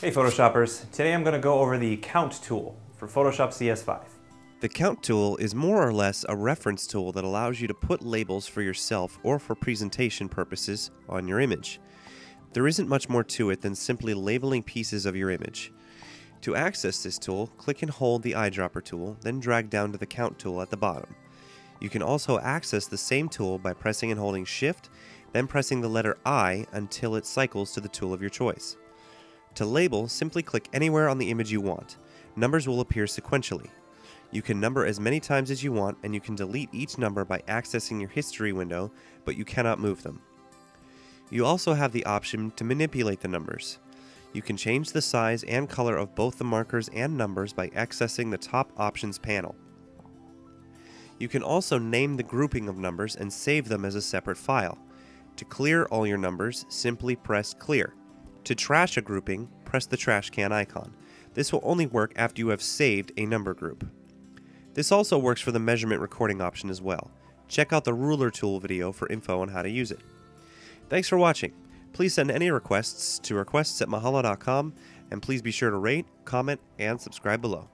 Hey Photoshoppers, today I'm going to go over the Count tool for Photoshop CS5. The Count tool is more or less a reference tool that allows you to put labels for yourself or for presentation purposes on your image. There isn't much more to it than simply labeling pieces of your image. To access this tool, click and hold the eyedropper tool, then drag down to the Count tool at the bottom. You can also access the same tool by pressing and holding Shift, then pressing the letter I until it cycles to the tool of your choice. To label, simply click anywhere on the image you want. Numbers will appear sequentially. You can number as many times as you want, and you can delete each number by accessing your history window, but you cannot move them. You also have the option to manipulate the numbers. You can change the size and color of both the markers and numbers by accessing the top options panel. You can also name the grouping of numbers and save them as a separate file. To clear all your numbers, simply press clear. To trash a grouping, press the trash can icon. This will only work after you have saved a number group. This also works for the measurement recording option as well. Check out the ruler tool video for info on how to use it. Thanks for watching. Please send any requests to requests at mahalo.com and please be sure to rate, comment, and subscribe below.